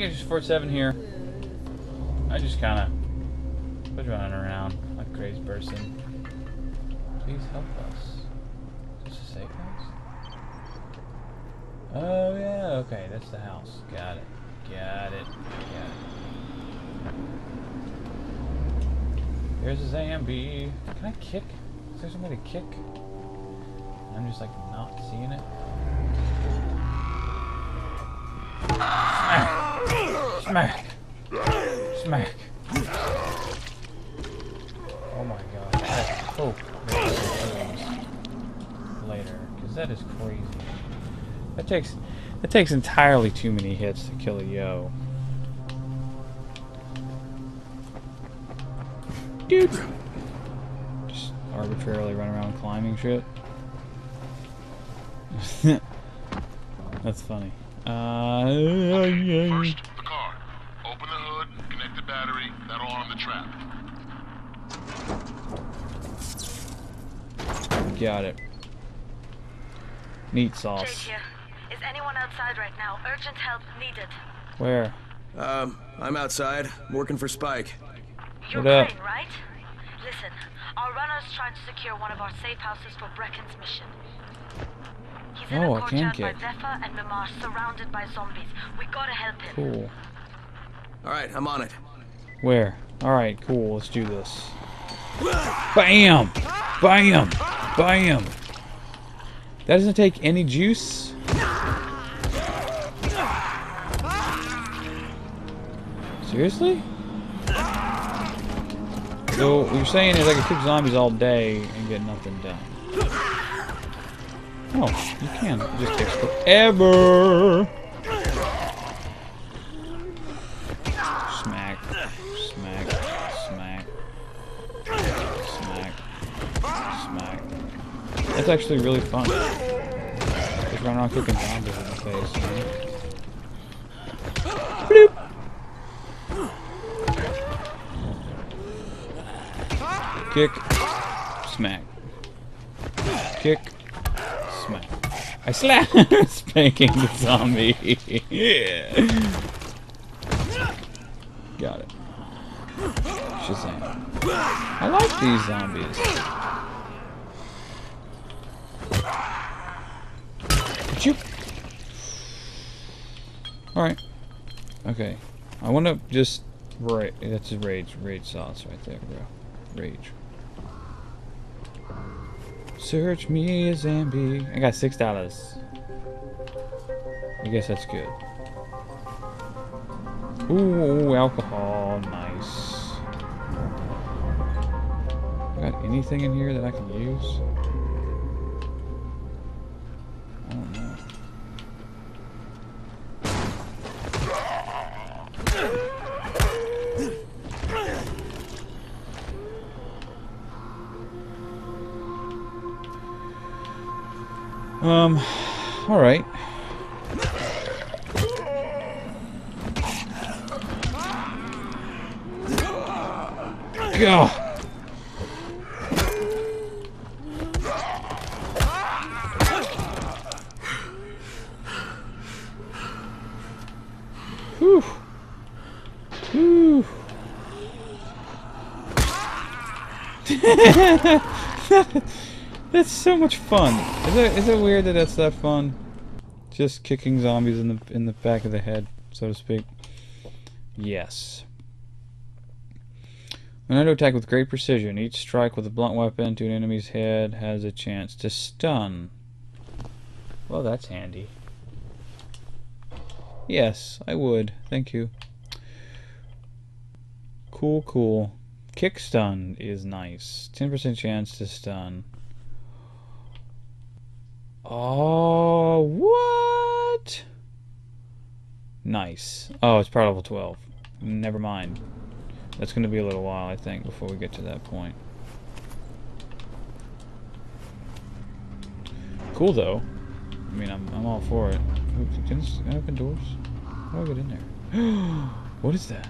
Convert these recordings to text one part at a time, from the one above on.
Ninja 47 here. I just kind of was running around like a crazy person. Please help us. Is this a safe house? Oh yeah, okay, that's the house. Got it. Got it. Got it. There's a zombie. Can I kick? Is there somebody to kick? I'm just like not seeing it. Smack! Smack! Oh my god. I hope there's later, because that is crazy. That takes that takes entirely too many hits to kill a yo. Dude! Just arbitrarily run around climbing shit. That's funny. Uh, First, the car. Open the hood, connect the battery, that'll arm the trap. got it. Meat Jade sauce. here. Is anyone outside right now? Urgent help needed. Where? Um, I'm outside, working for Spike. You're What up? Right? Listen, our runner's trying to secure one of our safe houses for Brecken's mission. He's in Oh, a I can courtyard kick. by Zephyr and Mimar, surrounded by zombies. We gotta help him. Cool. Alright, I'm on it. Where? Alright, cool. Let's do this. BAM! BAM! BAM! That doesn't take any juice. Seriously? So what you're saying is I can kick zombies all day and get nothing done. Oh, you can. It just takes forever. Smack. Smack. Smack. Smack. Smack. That's actually really fun. Just run around kicking zombies in the face? Bloop. Kick. Smack. Kick. Smack. I slap spanking the zombie. yeah. Got it. I like these zombies. Shoot. Alright. Okay. I want to just... Right. That's rage. Rage sauce right there, bro. Rage. Search me zombie. I got six dollars. I guess that's good. Ooh, alcohol. Nice. Anything in here that I can use? I don't know. Um, alright. Go! That's so much fun. Is it is it weird that that's that fun? Just kicking zombies in the in the back of the head, so to speak. Yes. Learn to attack with great precision. Each strike with a blunt weapon to an enemy's head has a chance to stun. Well, that's handy. Yes, I would. Thank you. Cool, cool. Kick stun is nice. 10% chance to stun. Oh, what? Nice. Oh, it's part level 12. Never mind. That's going to be a little while, I think, before we get to that point. Cool, though. I mean, I'm, I'm all for it. Oops, can I open doors? How do I get in there? what is that?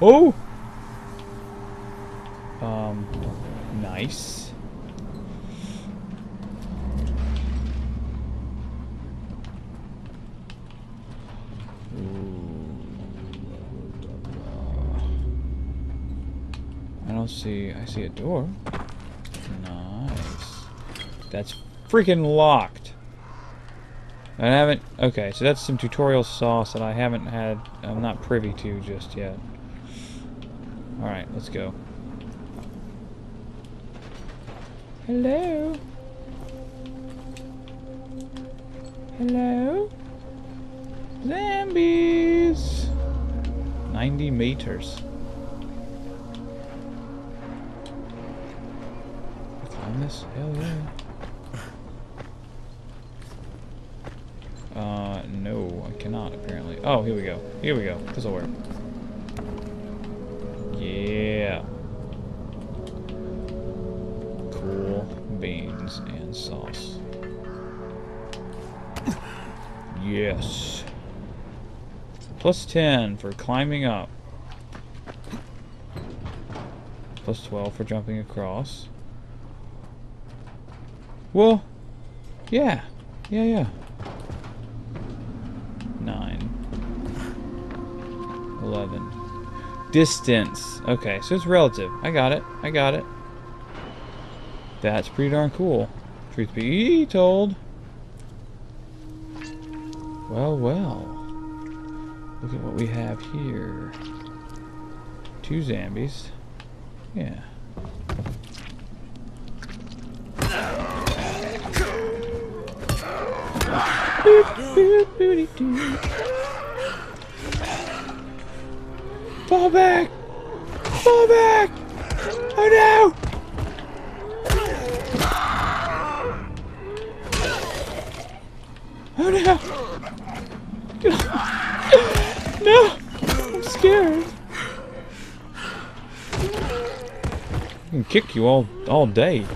Oh! Um, nice. I don't see, I see a door. Nice. That's freaking locked. I haven't, okay, so that's some tutorial sauce that I haven't had, I'm not privy to just yet. All right, let's go. Hello. Hello. Zombies. 90 meters. Climb this? Hell yeah. Uh, no, I cannot apparently. Oh, here we go. Here we go. This'll work. Yeah. Cool beans and sauce. Yes. Plus 10 for climbing up. Plus 12 for jumping across. Well, yeah. Yeah, yeah. 9. 11. Distance. Okay, so it's relative. I got it. I got it. That's pretty darn cool. Truth be told. Well, well. Look at what we have here. Two zombies. Yeah. Fall back! Fall back! Oh no! Oh no! No! I'm scared. I can kick you all all day.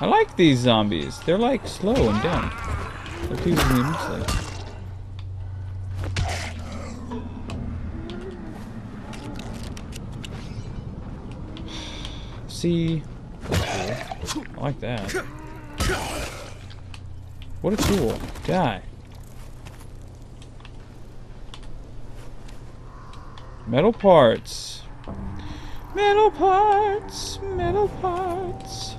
I like these zombies. They're like slow and dumb. They're immensely. See. I like that. What a tool. Die. Metal parts. Metal parts. Metal parts.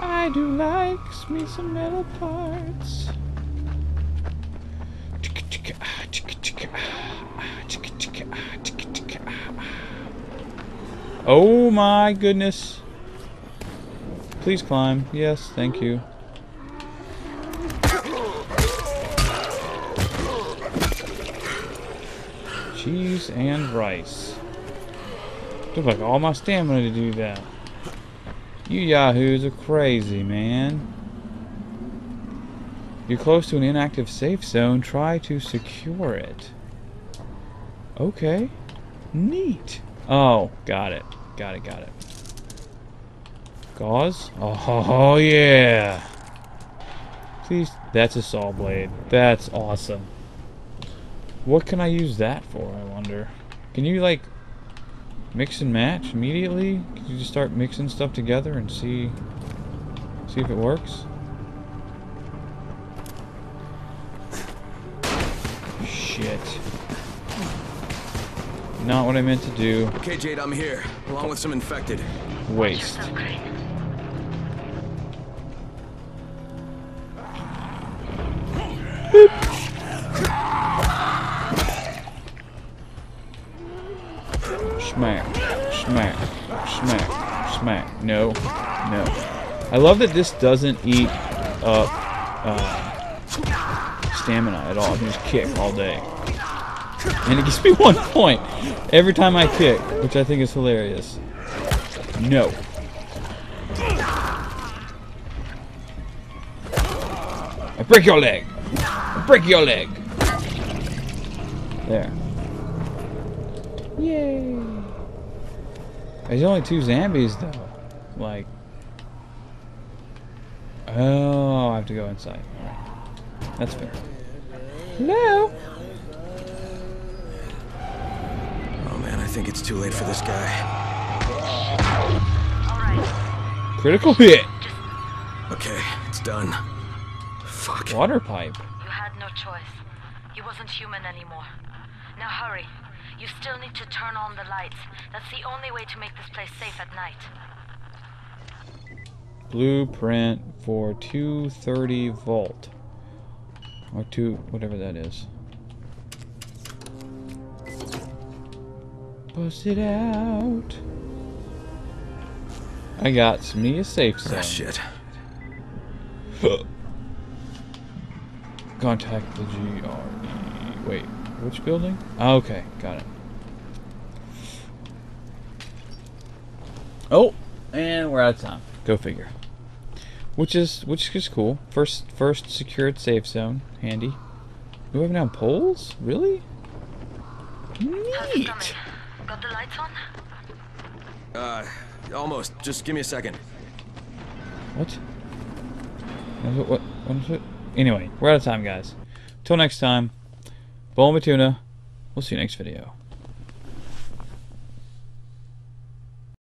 I do like me some metal parts. Ah, ah. Oh my goodness. Please climb. Yes, thank you. Cheese and rice. Took like all my stamina to do that. You yahoos are crazy, man. You're close to an inactive safe zone. Try to secure it. Okay. Neat. Oh, got it. Got it, got it. Gauze? Oh, yeah. Please. That's a saw blade. That's awesome. What can I use that for, I wonder? Can you, like, mix and match immediately? Can you just start mixing stuff together and see see if it works? Shit. Not what I meant to do. Okay, Jade, I'm here, along with some infected. Waste. Smack, smack, smack, smack. No, no. I love that this doesn't eat up uh, stamina at all. I can just kick all day. And it gives me one point every time I kick, which I think is hilarious. No. I break your leg. I break your leg. There. Yay. There's only two zombies though. Like. Oh, I have to go inside. That's fair. Hello? Oh man, I think it's too late for this guy. All right. Critical hit. Okay, it's done. Fuck. Water pipe. You had no choice. He wasn't human anymore. Now hurry. You still need to turn on the lights. That's the only way to make this place safe at night. Blueprint for 230 volt. Or two, whatever that is. Bust it out. I got me a safe zone. Ah, shit. Contact the GRE. Wait, which building? Oh, okay, got it. Oh, and we're out of time. Go figure. Which is which is cool. First first secured safe zone, handy. Moving down poles? Really? How's it Neat. Coming? Got the lights on? Uh, almost. Just give me a second. What? What? What? what is it? Anyway, we're out of time, guys. Till next time, Bowl Tuna. We'll see you next video.